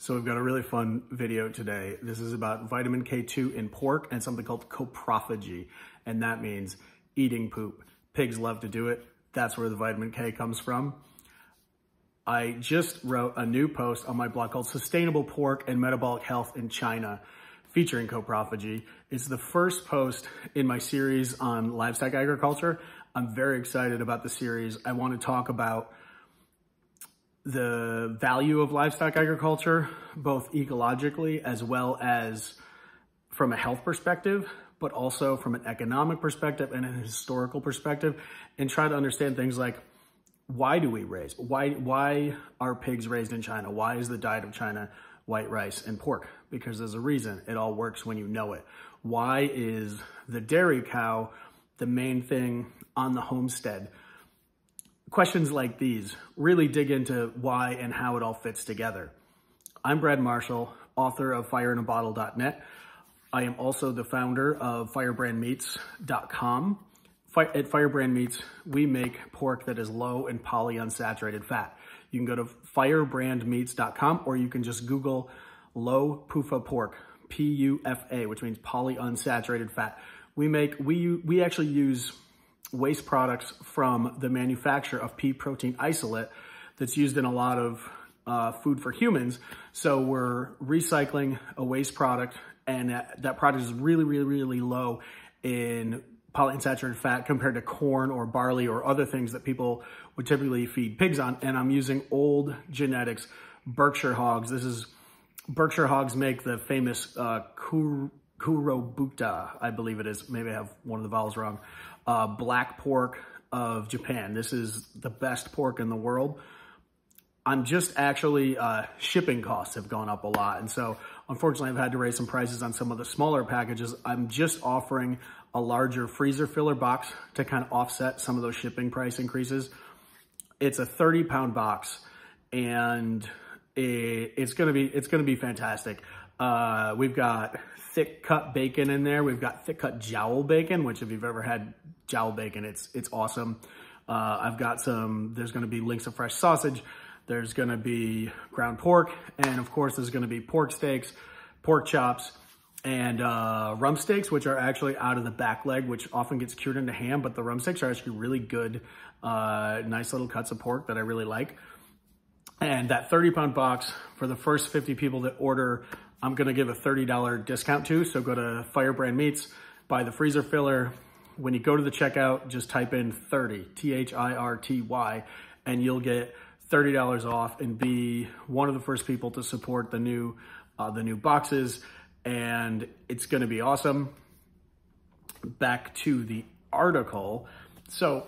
So we've got a really fun video today. This is about vitamin K2 in pork and something called coprophagy. And that means eating poop. Pigs love to do it. That's where the vitamin K comes from. I just wrote a new post on my blog called Sustainable Pork and Metabolic Health in China featuring coprophagy. It's the first post in my series on livestock agriculture. I'm very excited about the series. I want to talk about the value of livestock agriculture, both ecologically as well as from a health perspective, but also from an economic perspective and a historical perspective, and try to understand things like why do we raise? Why why are pigs raised in China? Why is the diet of China white rice and pork? Because there's a reason. It all works when you know it. Why is the dairy cow the main thing on the homestead? Questions like these really dig into why and how it all fits together. I'm Brad Marshall, author of fireinabottle.net. I am also the founder of firebrandmeats.com. At Firebrand Meats, we make pork that is low in polyunsaturated fat. You can go to firebrandmeats.com or you can just Google low PUFA pork, P-U-F-A, which means polyunsaturated fat. We make, we, we actually use waste products from the manufacture of pea protein isolate that's used in a lot of uh, food for humans. So we're recycling a waste product and that, that product is really, really, really low in polyunsaturated fat compared to corn or barley or other things that people would typically feed pigs on. And I'm using old genetics, Berkshire hogs. This is Berkshire hogs make the famous uh, Kur, Kurobuta, I believe it is. Maybe I have one of the vowels wrong uh, black pork of Japan. This is the best pork in the world. I'm just actually, uh, shipping costs have gone up a lot. And so unfortunately I've had to raise some prices on some of the smaller packages. I'm just offering a larger freezer filler box to kind of offset some of those shipping price increases. It's a 30 pound box and it, it's gonna be, it's gonna be fantastic. Uh, we've got thick cut bacon in there. We've got thick cut jowl bacon, which if you've ever had jowl bacon, it's it's awesome. Uh, I've got some, there's gonna be links of fresh sausage. There's gonna be ground pork. And of course, there's gonna be pork steaks, pork chops, and uh, rump steaks, which are actually out of the back leg, which often gets cured into ham, but the rump steaks are actually really good, uh, nice little cuts of pork that I really like. And that 30 pound box for the first 50 people that order I'm gonna give a $30 discount to. So go to Firebrand Meats, buy the freezer filler. When you go to the checkout, just type in 30, T-H-I-R-T-Y, and you'll get $30 off and be one of the first people to support the new, uh, the new boxes. And it's gonna be awesome. Back to the article. So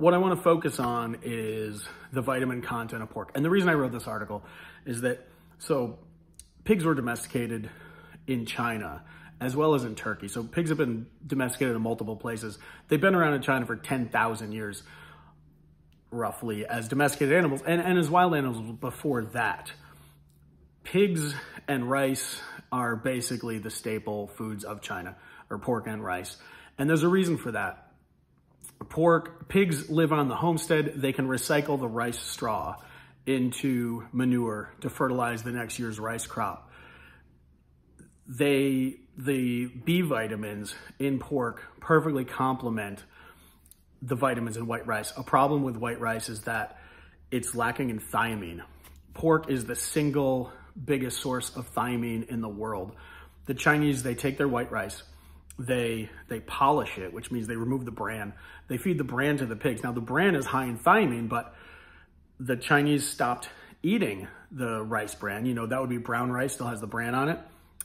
what I want to focus on is the vitamin content of pork. And the reason I wrote this article is that so pigs were domesticated in China as well as in Turkey. So pigs have been domesticated in multiple places. They've been around in China for 10,000 years, roughly, as domesticated animals and, and as wild animals before that. Pigs and rice are basically the staple foods of China, or pork and rice. And there's a reason for that. Pork, pigs live on the homestead. They can recycle the rice straw into manure to fertilize the next year's rice crop. They, the B vitamins in pork perfectly complement the vitamins in white rice. A problem with white rice is that it's lacking in thiamine. Pork is the single biggest source of thiamine in the world. The Chinese, they take their white rice, they they polish it, which means they remove the bran. They feed the bran to the pigs. Now the bran is high in thiamine, but the Chinese stopped eating the rice bran. You know, that would be brown rice, still has the bran on it.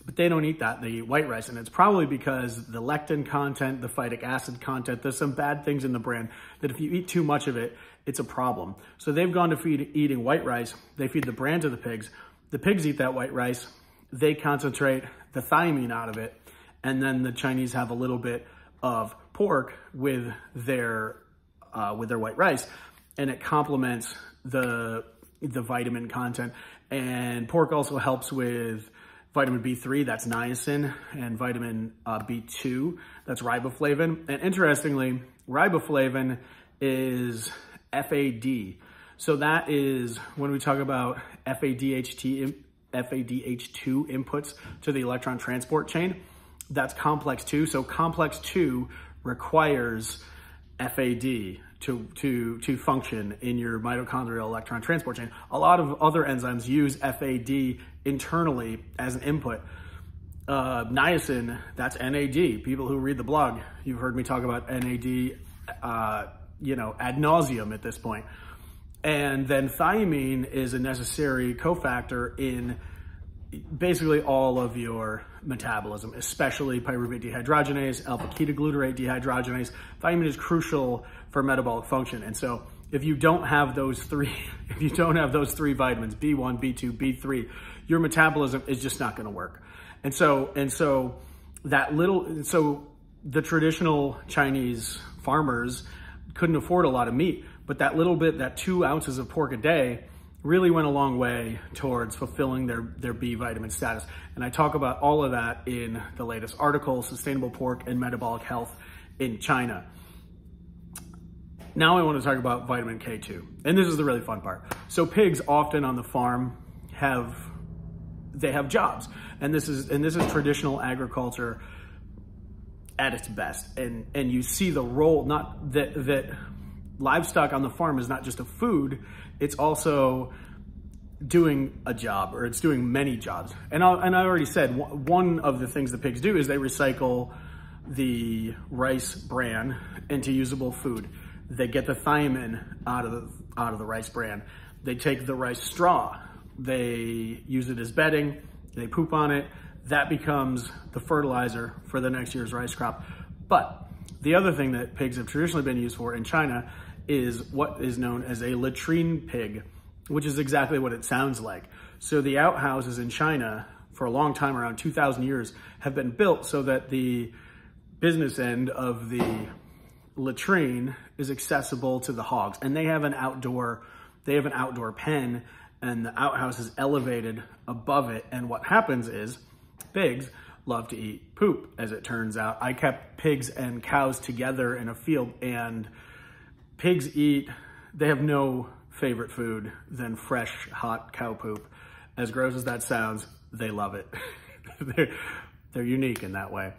But they don't eat that, they eat white rice. And it's probably because the lectin content, the phytic acid content, there's some bad things in the bran that if you eat too much of it, it's a problem. So they've gone to feed eating white rice. They feed the bran to the pigs. The pigs eat that white rice. They concentrate the thiamine out of it. And then the Chinese have a little bit of pork with their, uh, with their white rice. And it complements the the vitamin content. And pork also helps with vitamin B3, that's niacin, and vitamin uh, B2, that's riboflavin. And interestingly, riboflavin is FAD. So that is when we talk about FADH2 inputs to the electron transport chain. That's complex two. So complex two requires FAD to, to, to function in your mitochondrial electron transport chain. A lot of other enzymes use FAD internally as an input. Uh, niacin, that's NAD. People who read the blog, you've heard me talk about NAD, uh, you know, ad nauseum at this point. And then thiamine is a necessary cofactor in basically all of your metabolism, especially pyruvate dehydrogenase, alpha ketoglutarate dehydrogenase. Thiamine is crucial for metabolic function. And so if you don't have those three, if you don't have those three vitamins, B1, B2, B3, your metabolism is just not going to work. And so, and so that little, so the traditional Chinese farmers couldn't afford a lot of meat, but that little bit, that two ounces of pork a day, really went a long way towards fulfilling their, their B vitamin status. And I talk about all of that in the latest article, Sustainable Pork and Metabolic Health in China. Now I want to talk about vitamin K2. And this is the really fun part. So pigs often on the farm have they have jobs. And this is and this is traditional agriculture at its best. And and you see the role not that that livestock on the farm is not just a food, it's also doing a job or it's doing many jobs. And I, and I already said one of the things the pigs do is they recycle the rice bran into usable food. They get the thiamine out of the, out of the rice bran. They take the rice straw. They use it as bedding. They poop on it. That becomes the fertilizer for the next year's rice crop. But the other thing that pigs have traditionally been used for in China is what is known as a latrine pig, which is exactly what it sounds like. So the outhouses in China for a long time, around 2,000 years, have been built so that the business end of the latrine is accessible to the hogs. And they have an outdoor, they have an outdoor pen and the outhouse is elevated above it. And what happens is pigs love to eat poop, as it turns out. I kept pigs and cows together in a field and pigs eat, they have no favorite food than fresh, hot cow poop. As gross as that sounds, they love it. they're, they're unique in that way.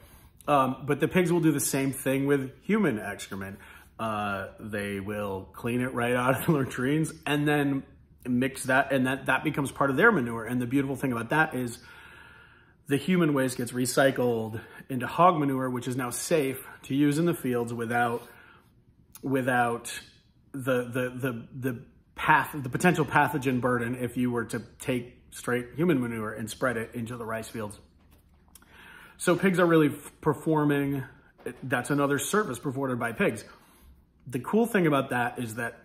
Um, but the pigs will do the same thing with human excrement. Uh, they will clean it right out of the latrines and then mix that, and that, that becomes part of their manure. And the beautiful thing about that is the human waste gets recycled into hog manure, which is now safe to use in the fields without without the the the the path the potential pathogen burden if you were to take straight human manure and spread it into the rice fields. So pigs are really performing that's another service performed by pigs. The cool thing about that is that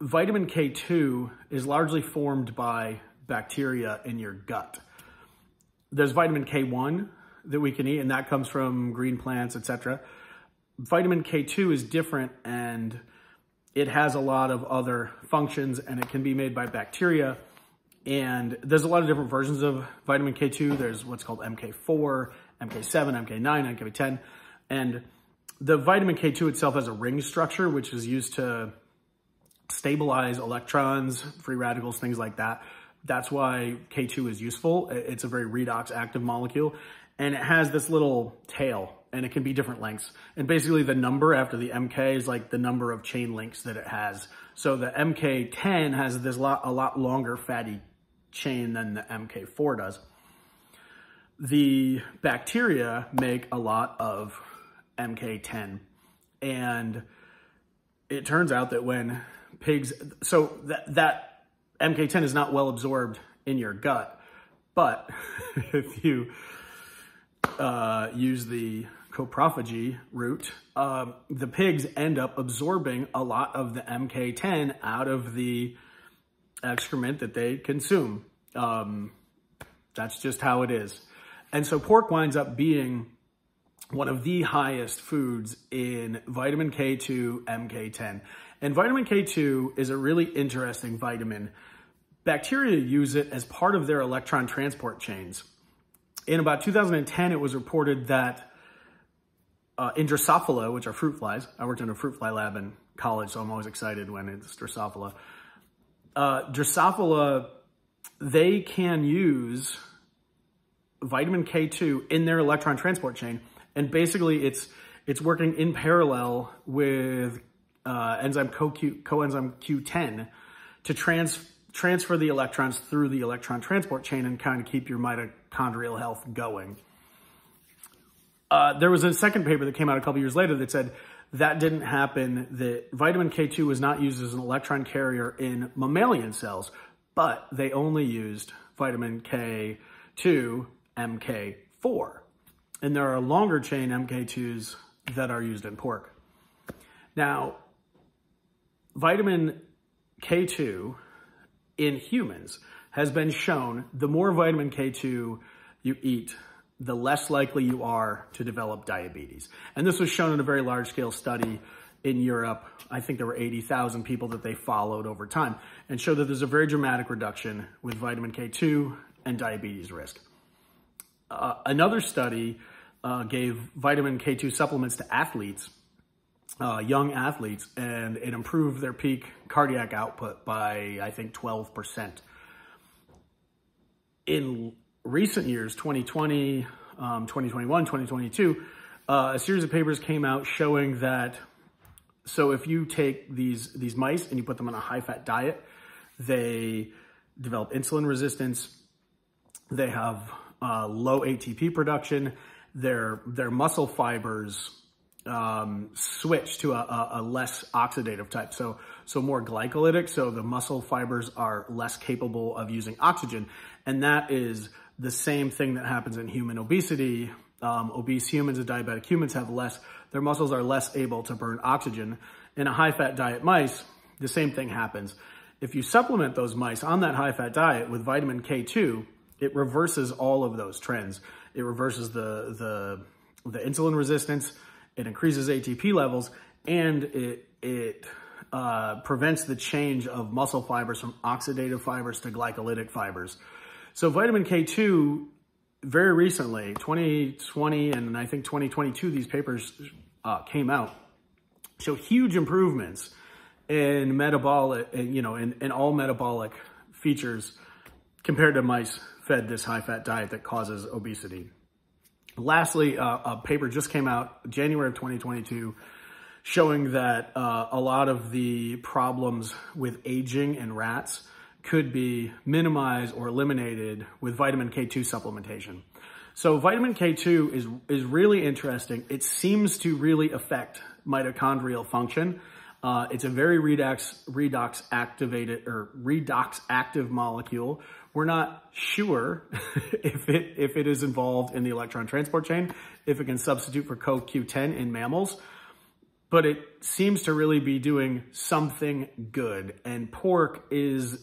vitamin K2 is largely formed by bacteria in your gut. There's vitamin K1 that we can eat, and that comes from green plants, etc vitamin K2 is different and it has a lot of other functions and it can be made by bacteria. And there's a lot of different versions of vitamin K2. There's what's called MK4, MK7, MK9, MK10. And the vitamin K2 itself has a ring structure, which is used to stabilize electrons, free radicals, things like that. That's why K2 is useful. It's a very redox active molecule. And it has this little tail and it can be different lengths. And basically the number after the MK is like the number of chain links that it has. So the MK10 has this lot, a lot longer fatty chain than the MK4 does. The bacteria make a lot of MK10 and it turns out that when pigs, so that, that MK10 is not well absorbed in your gut, but if you uh, use the coprophagy route, uh, the pigs end up absorbing a lot of the MK10 out of the excrement that they consume. Um, that's just how it is. And so pork winds up being one of the highest foods in vitamin K2, MK10. And vitamin K2 is a really interesting vitamin. Bacteria use it as part of their electron transport chains. In about 2010, it was reported that uh, in Drosophila, which are fruit flies, I worked in a fruit fly lab in college, so I'm always excited when it's Drosophila. Uh, Drosophila, they can use vitamin K2 in their electron transport chain. And basically it's, it's working in parallel with uh, enzyme co-Q, coenzyme Q10 to trans, transfer the electrons through the electron transport chain and kind of keep your mitochondrial health going. Uh, there was a second paper that came out a couple years later that said that didn't happen, that vitamin K2 was not used as an electron carrier in mammalian cells, but they only used vitamin K2 MK4. And there are longer chain MK2s that are used in pork. Now, vitamin K2 in humans has been shown the more vitamin K2 you eat, the less likely you are to develop diabetes. And this was shown in a very large scale study in Europe. I think there were 80,000 people that they followed over time and showed that there's a very dramatic reduction with vitamin K2 and diabetes risk. Uh, another study uh, gave vitamin K2 supplements to athletes, uh, young athletes, and it improved their peak cardiac output by, I think, 12%. In recent years, 2020, um, 2021, 2022, uh, a series of papers came out showing that so if you take these these mice and you put them on a high fat diet, they develop insulin resistance. They have uh, low ATP production. Their their muscle fibers um, switch to a, a, a, less oxidative type, so so more glycolytic. So the muscle fibers are less capable of using oxygen, and that is the same thing that happens in human obesity. Um, obese humans and diabetic humans have less, their muscles are less able to burn oxygen. In a high fat diet mice, the same thing happens. If you supplement those mice on that high fat diet with vitamin K2, it reverses all of those trends. It reverses the, the, the insulin resistance, it increases ATP levels, and it, it uh, prevents the change of muscle fibers from oxidative fibers to glycolytic fibers. So vitamin K2, very recently, 2020 and I think 2022, these papers uh, came out, show huge improvements in metabolic, you know, in, in all metabolic features compared to mice fed this high-fat diet that causes obesity. Lastly, uh, a paper just came out January of 2022 showing that uh, a lot of the problems with aging in rats could be minimized or eliminated with vitamin K2 supplementation. So vitamin K2 is, is really interesting. It seems to really affect mitochondrial function. Uh, it's a very redox, redox activated or redox active molecule. We're not sure if it, if it is involved in the electron transport chain, if it can substitute for CoQ10 in mammals, but it seems to really be doing something good. And pork is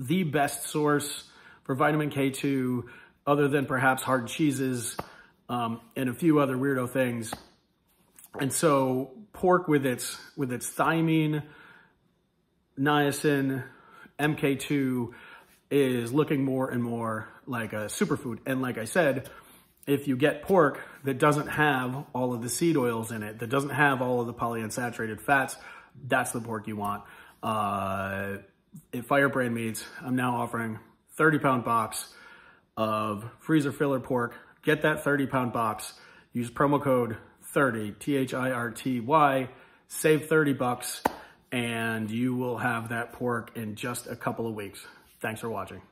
the best source for vitamin K2 other than perhaps hard cheeses um, and a few other weirdo things. And so pork with its with its thiamine, niacin, MK2 is looking more and more like a superfood. And like I said, if you get pork that doesn't have all of the seed oils in it, that doesn't have all of the polyunsaturated fats, that's the pork you want. Uh, at Firebrand Meats, I'm now offering 30 pound box of freezer filler pork. Get that 30 pound box. Use promo code 30, T-H-I-R-T-Y, save 30 bucks, and you will have that pork in just a couple of weeks. Thanks for watching.